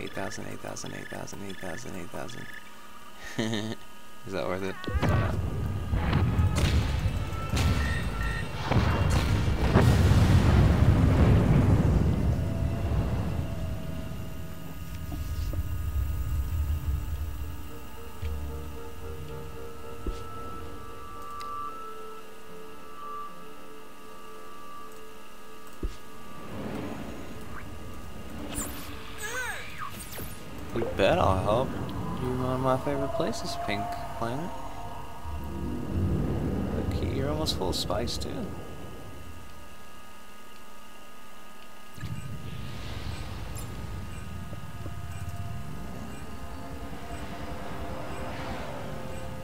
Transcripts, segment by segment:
8,000, 8,000, 8,000, 8,000, 8,000. Is that worth it? You bet I'll help. You're one of my favorite places, Pink Planet. Look, you're almost full of spice, too.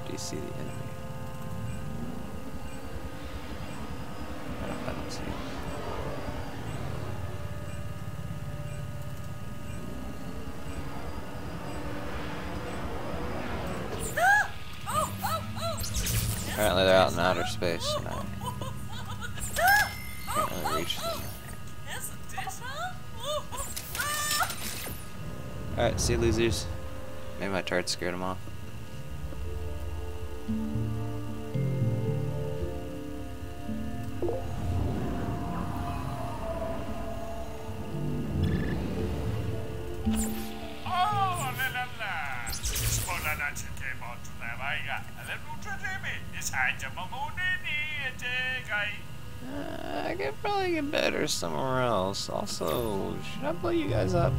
Do you see the enemy? I don't, I don't see it. Apparently they're out in outer space and I can't really reach them. Alright, see you losers. Maybe my turret scared them off. La la. Spola na chike mo tu na vai ga. Ale nu tu de me. Is ha ja mo mo ne ni te gai. Uh, I could probably get better somewhere else. Also, should I blow you guys up?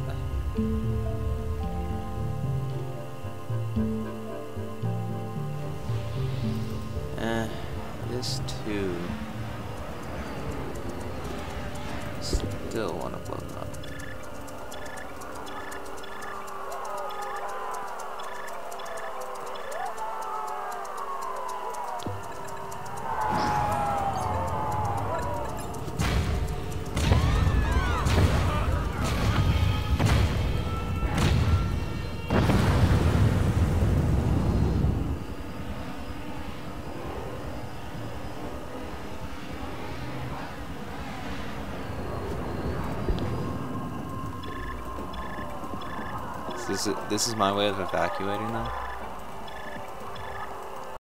Eh, this too. Still want to blow them up. This is this is my way of evacuating them.